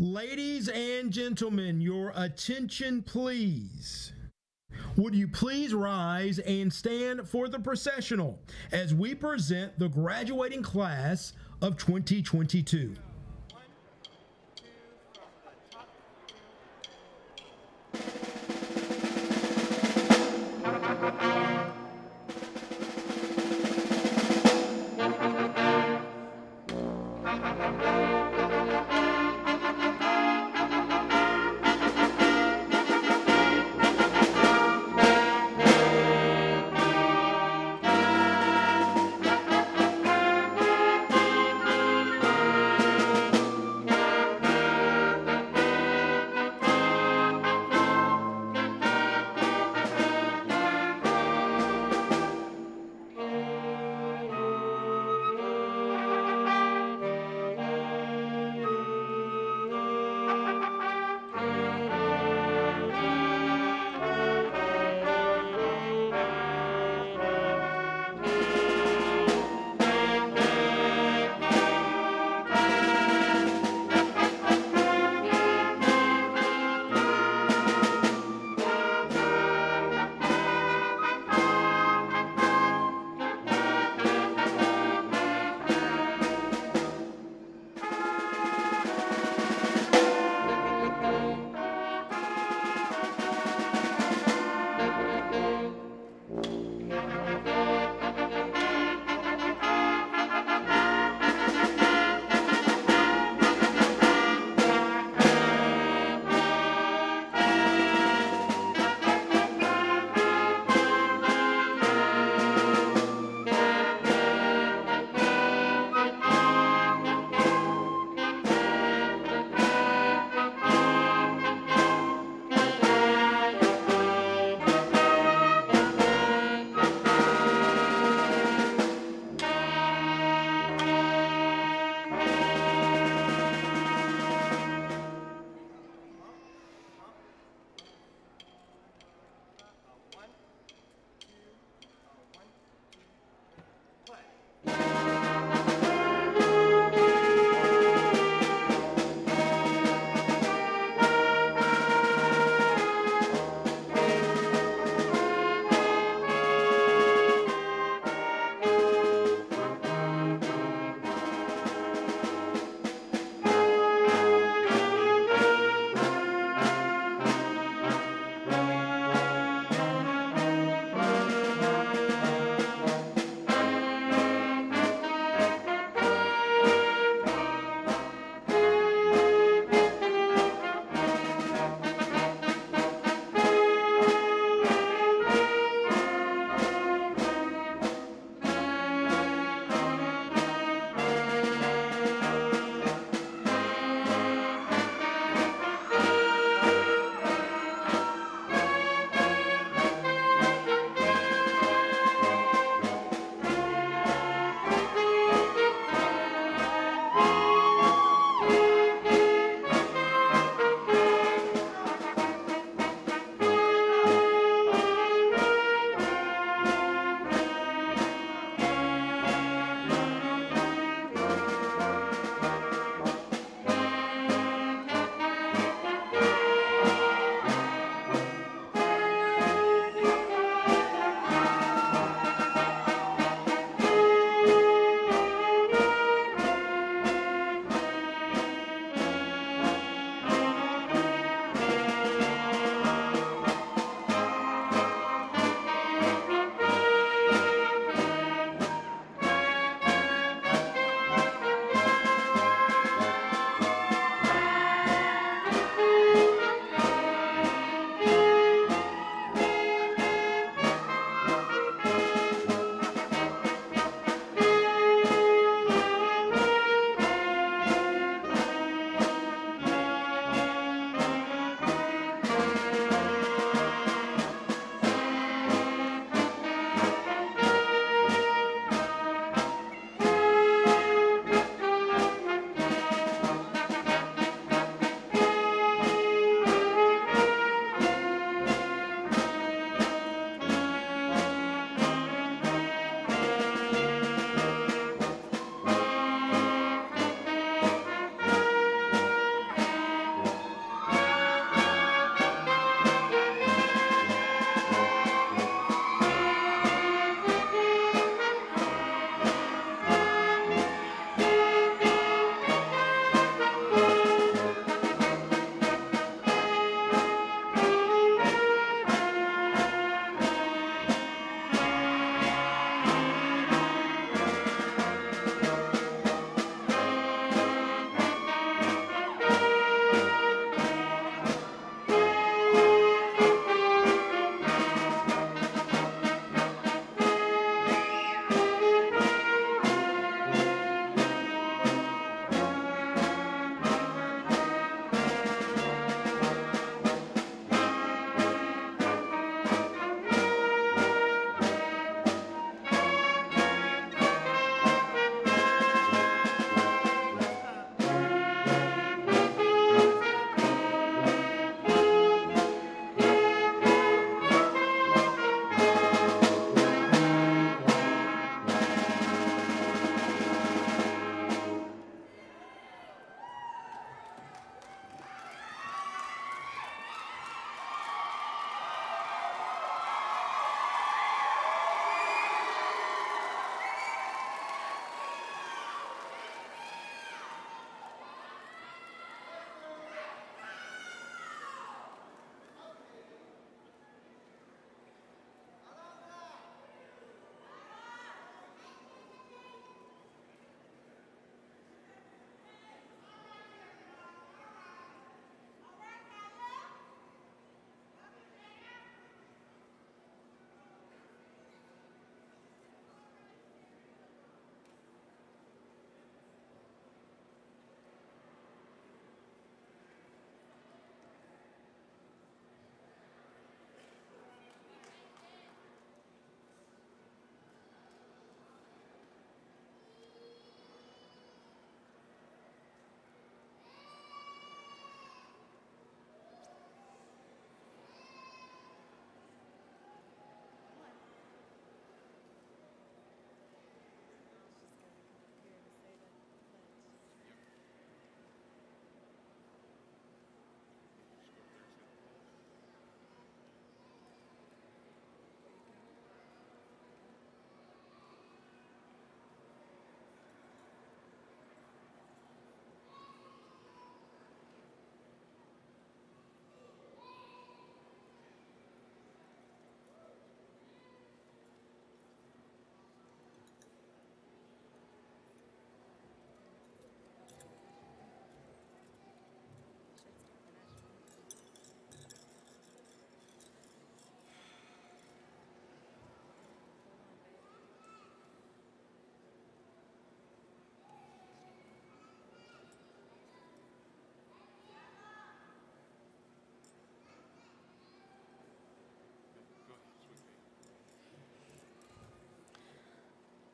Ladies and gentlemen, your attention, please. Would you please rise and stand for the processional as we present the graduating class of 2022?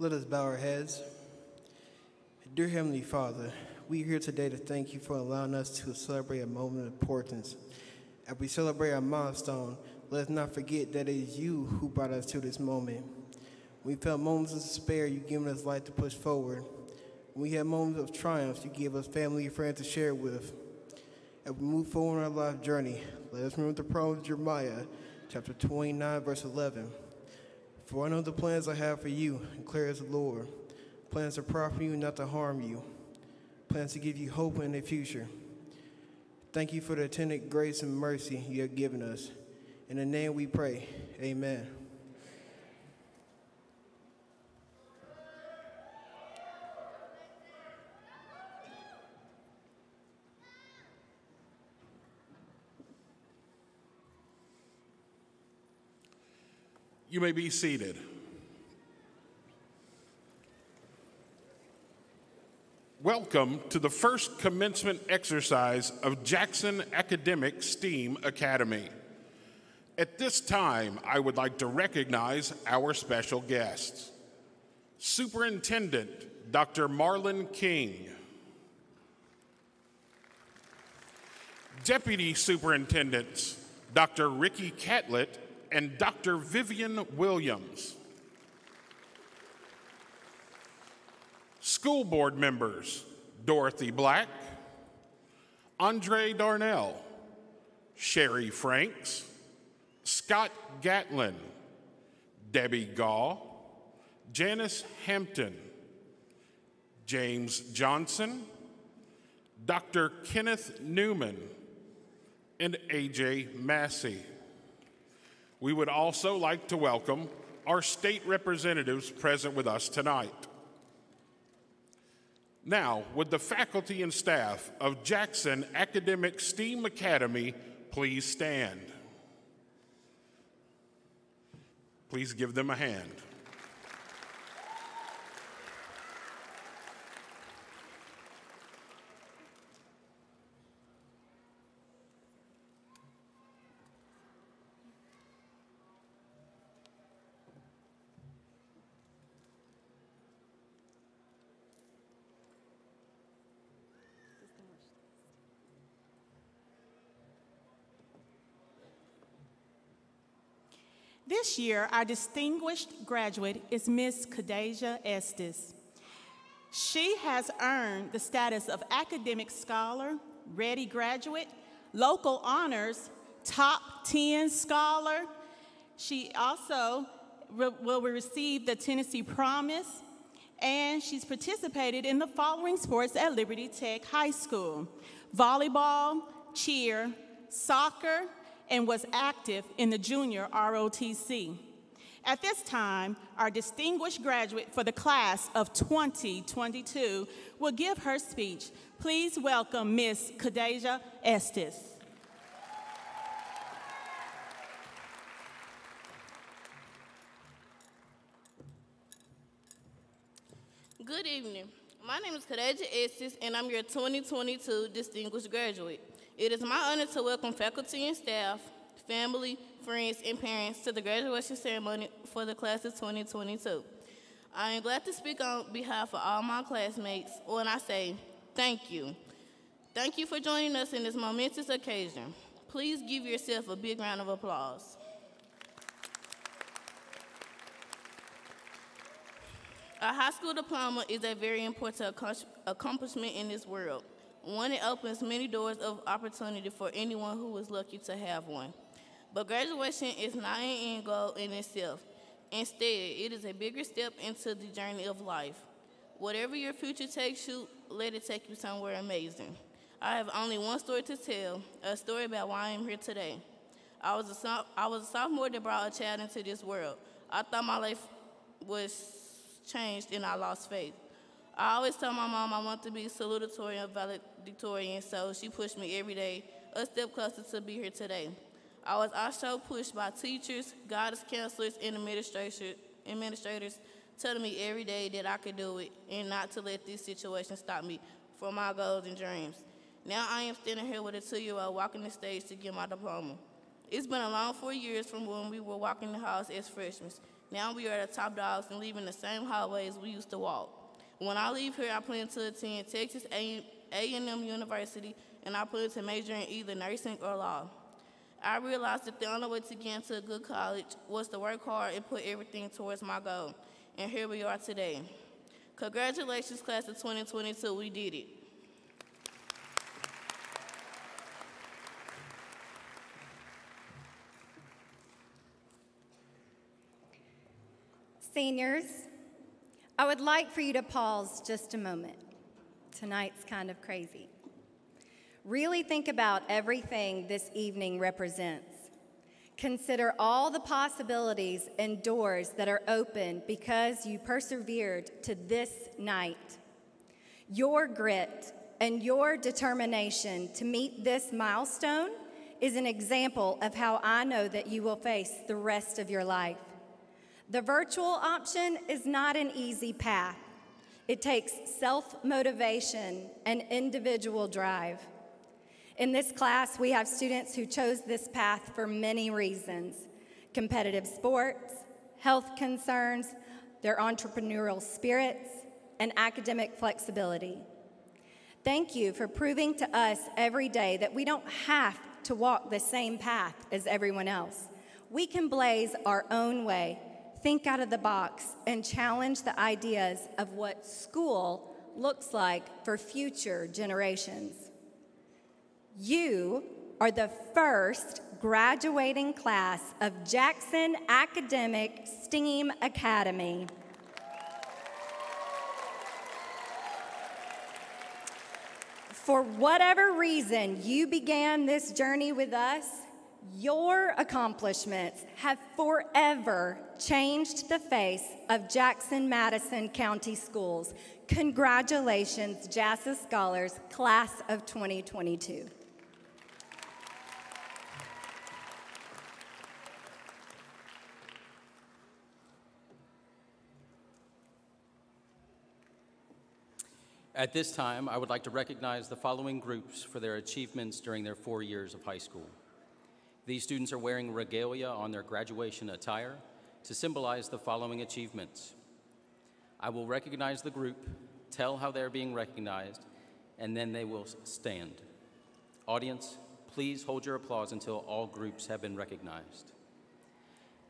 Let us bow our heads. Dear Heavenly Father, we are here today to thank you for allowing us to celebrate a moment of importance. As we celebrate our milestone, let us not forget that it is you who brought us to this moment. When we felt moments of despair, you given us light to push forward. When we had moments of triumph, you gave us family and friends to share with. As we move forward on our life journey, let us remember the promise of Jeremiah, chapter 29, verse 11. For I know the plans I have for you, declares the Lord. Plans to prosper you, not to harm you. Plans to give you hope in the future. Thank you for the attendant grace and mercy you have given us. In the name we pray. Amen. You may be seated. Welcome to the first commencement exercise of Jackson Academic STEAM Academy. At this time, I would like to recognize our special guests. Superintendent Dr. Marlon King. Deputy Superintendents Dr. Ricky Catlett and Dr. Vivian Williams. School board members Dorothy Black, Andre Darnell, Sherry Franks, Scott Gatlin, Debbie Gaw, Janice Hampton, James Johnson, Dr. Kenneth Newman, and AJ Massey. We would also like to welcome our state representatives present with us tonight. Now, would the faculty and staff of Jackson Academic STEAM Academy please stand? Please give them a hand. This year, our distinguished graduate is Miss Kadasia Estes. She has earned the status of academic scholar, ready graduate, local honors, top 10 scholar. She also re will receive the Tennessee Promise, and she's participated in the following sports at Liberty Tech High School volleyball, cheer, soccer, and was active in the junior ROTC. At this time, our distinguished graduate for the class of 2022 will give her speech. Please welcome Miss Kadeja Estes. Good evening. My name is Kadeja Estes, and I'm your 2022 distinguished graduate. It is my honor to welcome faculty and staff, family, friends, and parents to the graduation ceremony for the class of 2022. I am glad to speak on behalf of all my classmates when I say thank you. Thank you for joining us in this momentous occasion. Please give yourself a big round of applause. A high school diploma is a very important accomplishment in this world. One, it opens many doors of opportunity for anyone who is lucky to have one. But graduation is not an end goal in itself. Instead, it is a bigger step into the journey of life. Whatever your future takes you, let it take you somewhere amazing. I have only one story to tell, a story about why I am here today. I was a, I was a sophomore that brought a child into this world. I thought my life was changed and I lost faith. I always tell my mom I want to be salutatorian and valedictorian, so she pushed me every day a step closer to be here today. I was also pushed by teachers, guidance counselors, and administrators, administrators telling me every day that I could do it and not to let this situation stop me from my goals and dreams. Now I am standing here with a two-year-old walking the stage to get my diploma. It's been a long four years from when we were walking the halls as freshmen. Now we are at the top dogs and leaving the same hallways we used to walk. When I leave here, I plan to attend Texas A&M University, and I plan to major in either nursing or law. I realized that the only way to get into a good college was to work hard and put everything towards my goal. And here we are today. Congratulations, class of 2022, we did it. Seniors, I would like for you to pause just a moment. Tonight's kind of crazy. Really think about everything this evening represents. Consider all the possibilities and doors that are open because you persevered to this night. Your grit and your determination to meet this milestone is an example of how I know that you will face the rest of your life. The virtual option is not an easy path. It takes self motivation and individual drive. In this class, we have students who chose this path for many reasons competitive sports, health concerns, their entrepreneurial spirits, and academic flexibility. Thank you for proving to us every day that we don't have to walk the same path as everyone else. We can blaze our own way think out of the box and challenge the ideas of what school looks like for future generations. You are the first graduating class of Jackson Academic STEAM Academy. For whatever reason you began this journey with us, your accomplishments have forever changed the face of Jackson Madison County Schools. Congratulations, JASA Scholars, Class of 2022. At this time, I would like to recognize the following groups for their achievements during their four years of high school. These students are wearing regalia on their graduation attire to symbolize the following achievements. I will recognize the group, tell how they're being recognized, and then they will stand. Audience, please hold your applause until all groups have been recognized.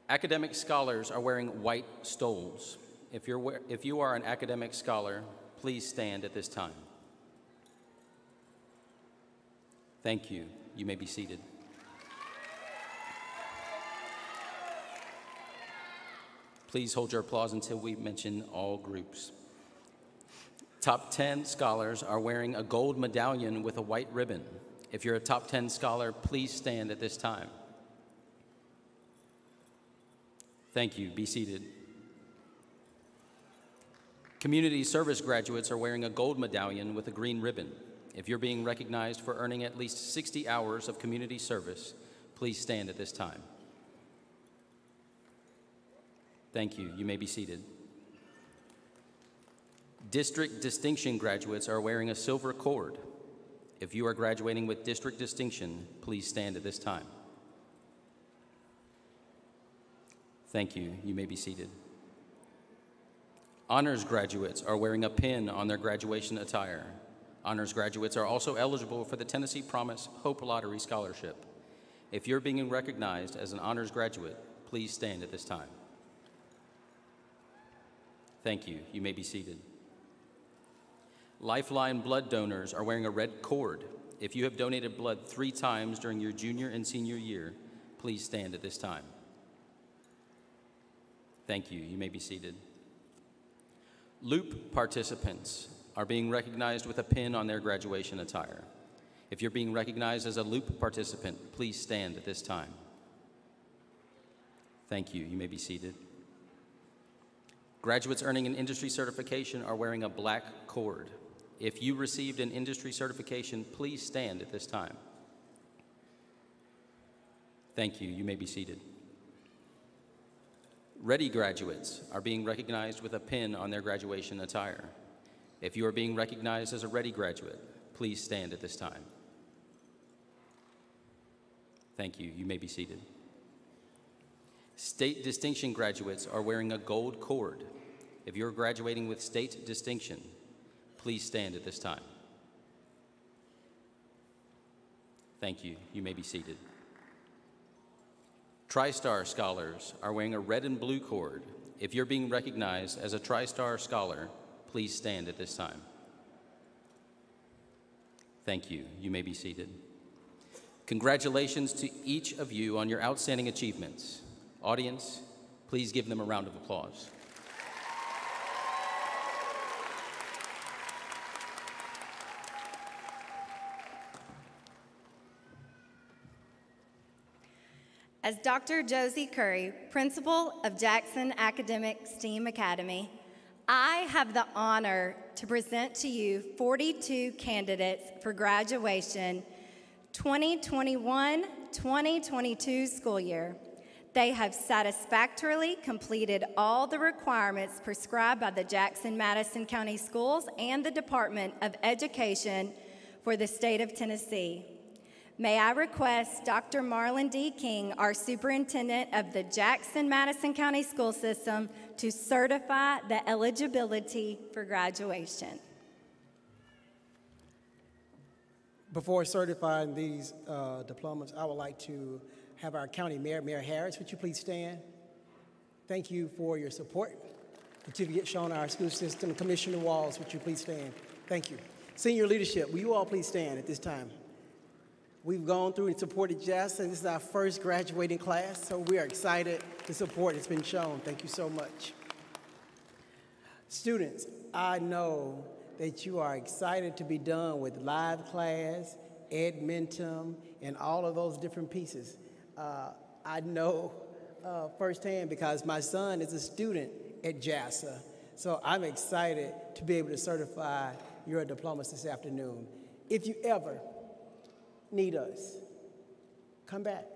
Academic scholars are wearing white stoles. If, you're, if you are an academic scholar, please stand at this time. Thank you. You may be seated. Please hold your applause until we mention all groups. Top 10 scholars are wearing a gold medallion with a white ribbon. If you're a top 10 scholar, please stand at this time. Thank you. Be seated. Community service graduates are wearing a gold medallion with a green ribbon. If you're being recognized for earning at least 60 hours of community service, please stand at this time. Thank you. You may be seated. District distinction graduates are wearing a silver cord. If you are graduating with district distinction, please stand at this time. Thank you. You may be seated. Honors graduates are wearing a pin on their graduation attire. Honors graduates are also eligible for the Tennessee Promise Hope Lottery Scholarship. If you're being recognized as an honors graduate, please stand at this time. Thank you. You may be seated. Lifeline blood donors are wearing a red cord. If you have donated blood three times during your junior and senior year, please stand at this time. Thank you. You may be seated. Loop participants are being recognized with a pin on their graduation attire. If you're being recognized as a Loop participant, please stand at this time. Thank you. You may be seated. Graduates earning an industry certification are wearing a black cord. If you received an industry certification, please stand at this time. Thank you. You may be seated. Ready graduates are being recognized with a pin on their graduation attire. If you are being recognized as a Ready graduate, please stand at this time. Thank you. You may be seated. State distinction graduates are wearing a gold cord. If you're graduating with state distinction, please stand at this time. Thank you. You may be seated. TriStar scholars are wearing a red and blue cord. If you're being recognized as a TriStar scholar, please stand at this time. Thank you. You may be seated. Congratulations to each of you on your outstanding achievements. Audience, please give them a round of applause. As Dr. Josie Curry, principal of Jackson Academic STEAM Academy, I have the honor to present to you 42 candidates for graduation 2021 2022 school year. They have satisfactorily completed all the requirements prescribed by the Jackson Madison County Schools and the Department of Education for the state of Tennessee. May I request Dr. Marlon D. King, our superintendent of the Jackson Madison County School System, to certify the eligibility for graduation. Before certifying these uh, diplomas, I would like to have our county mayor, Mayor Harris, would you please stand? Thank you for your support. Certificate shown our school system. Commissioner Walls, would you please stand? Thank you. Senior leadership, will you all please stand at this time? We've gone through and supported Jackson. This is our first graduating class, so we are excited. The support that's been shown. Thank you so much. Students, I know that you are excited to be done with live class, Edmentum, and all of those different pieces. Uh, I know uh, firsthand because my son is a student at JASA, so I'm excited to be able to certify your diplomas this afternoon. If you ever need us, come back.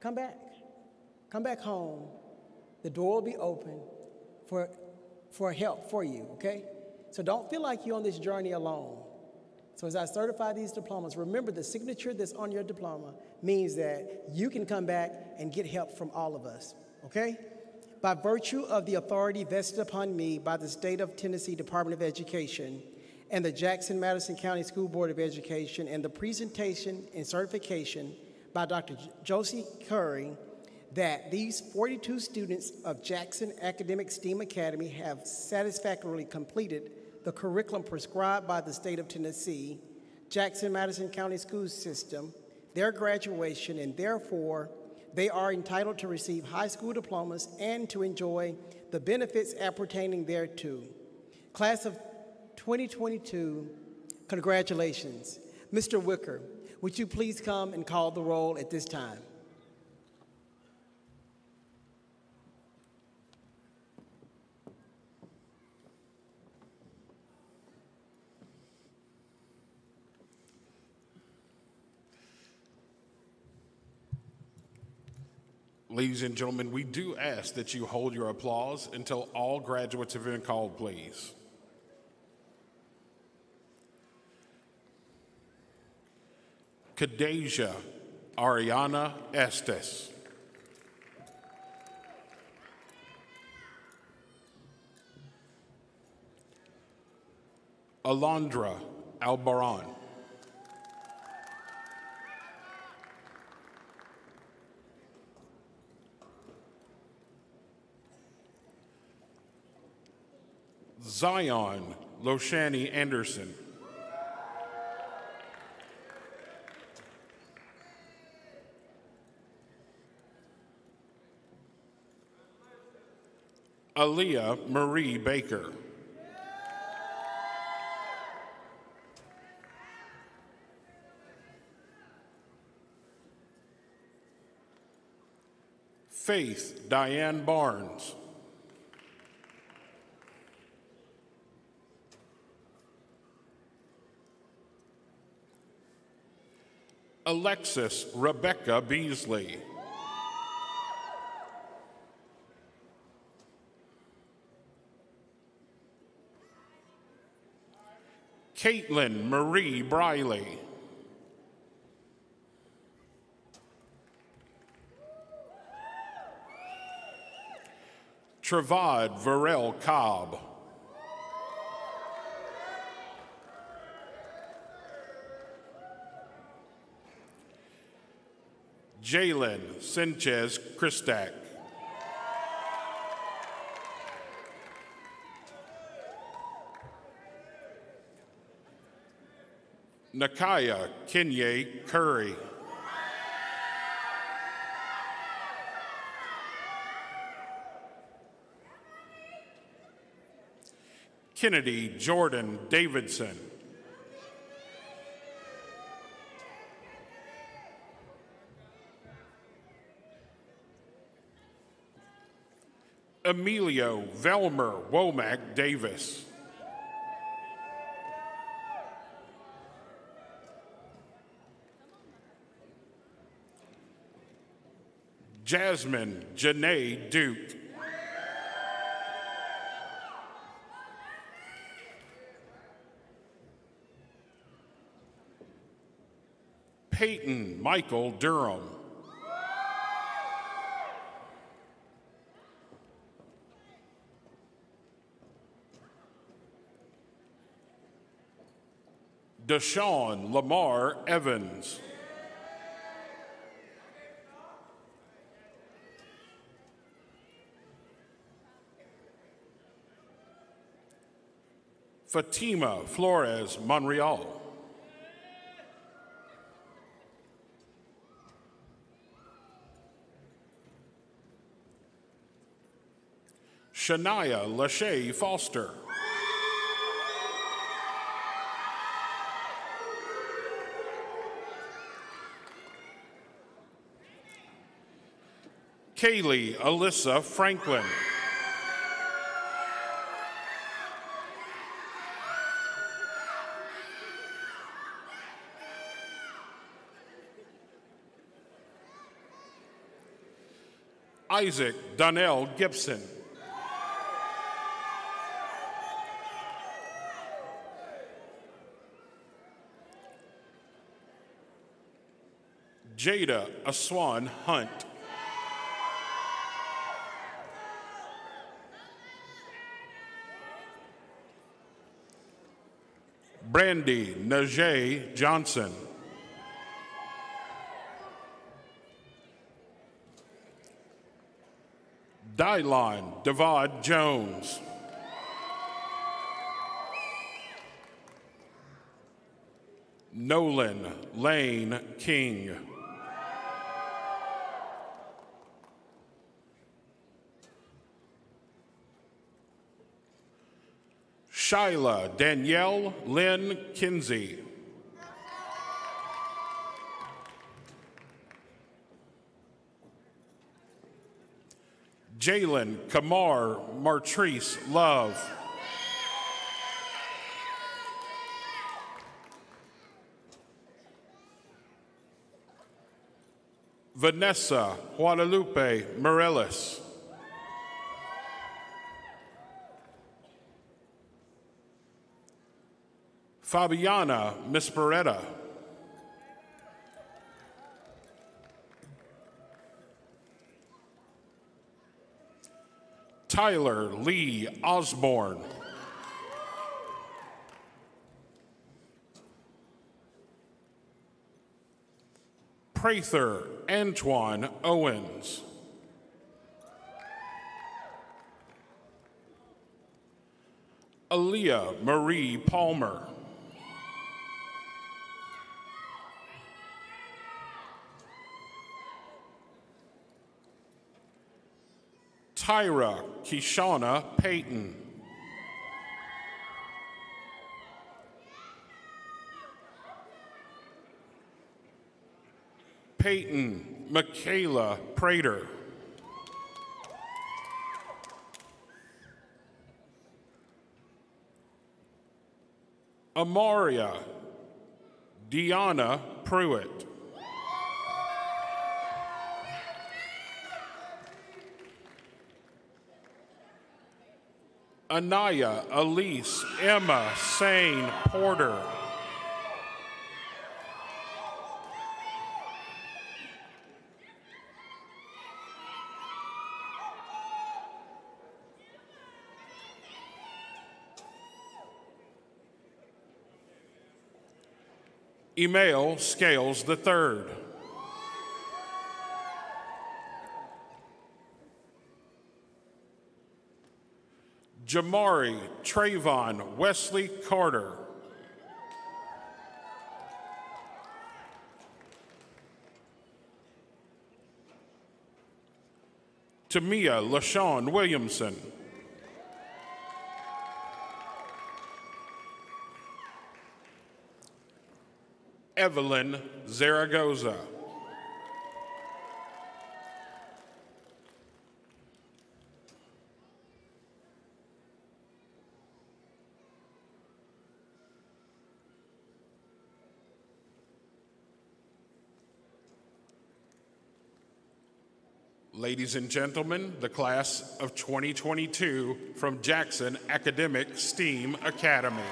Come back. Come back home. The door will be open for, for help for you, okay? So don't feel like you're on this journey alone. So as I certify these diplomas, remember the signature that's on your diploma means that you can come back and get help from all of us, okay? By virtue of the authority vested upon me by the State of Tennessee Department of Education, and the Jackson Madison County School Board of Education and the presentation and certification by Dr. Josie Curry that these 42 students of Jackson Academic STEAM Academy have satisfactorily completed the curriculum prescribed by the state of Tennessee, Jackson Madison County School System, their graduation, and therefore they are entitled to receive high school diplomas and to enjoy the benefits appertaining thereto. Class of 2022, congratulations. Mr. Wicker, would you please come and call the roll at this time? Ladies and gentlemen, we do ask that you hold your applause until all graduates have been called, please. Kadeja Ariana Estes. Alondra Albaran. Zion Loshani Anderson. Aaliyah Marie Baker. Faith Diane Barnes. Alexis Rebecca Beasley. Caitlin Marie Briley. Travad Varel Cobb. Jalen Sanchez Christak. Nakaya Kenye Curry. Kennedy Jordan Davidson. Emilio Velmer Womack Davis. Jasmine Janae Duke. Peyton Michael Durham. Deshaun Lamar Evans. Fatima Flores Monreal. Shania Lachey Foster. Kaylee Alyssa Franklin. Isaac Donnell Gibson. Jada Aswan Hunt. Brandy Najee Johnson. Dylon Devad Jones. Nolan Lane King. Shyla Danielle Lynn Kinsey. Jalen Kamar Martrice Love. Vanessa Guadalupe Morellis. Fabiana Misperetta. Tyler Lee Osborne. Prather Antoine Owens. Aaliyah Marie Palmer. Kyra Kishana Payton. Peyton Michaela Prater. Amaria Deanna Pruitt. Anaya Elise Emma Sane Porter. Email Scales the third. Jamari Trayvon Wesley Carter. Tamia LaShawn Williamson. Evelyn Zaragoza. Ladies and gentlemen, the class of 2022 from Jackson Academic STEAM Academy.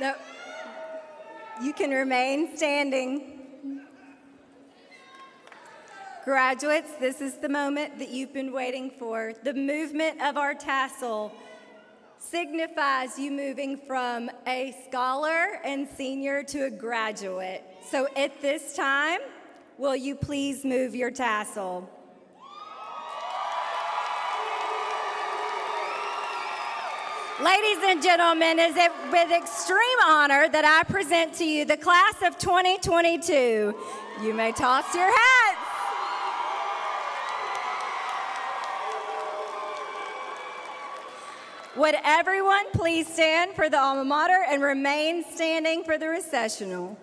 No, you can remain standing. Graduates, this is the moment that you've been waiting for. The movement of our tassel signifies you moving from a scholar and senior to a graduate. So at this time, will you please move your tassel? Ladies and gentlemen, is it with extreme honor that I present to you the class of 2022. You may toss your hats. Would everyone please stand for the alma mater and remain standing for the recessional?